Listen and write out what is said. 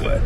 what?